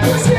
Cause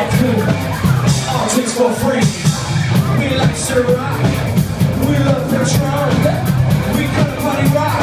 tattoo. Politics for free. We like Ciroc. We love Patron. We got a party rock.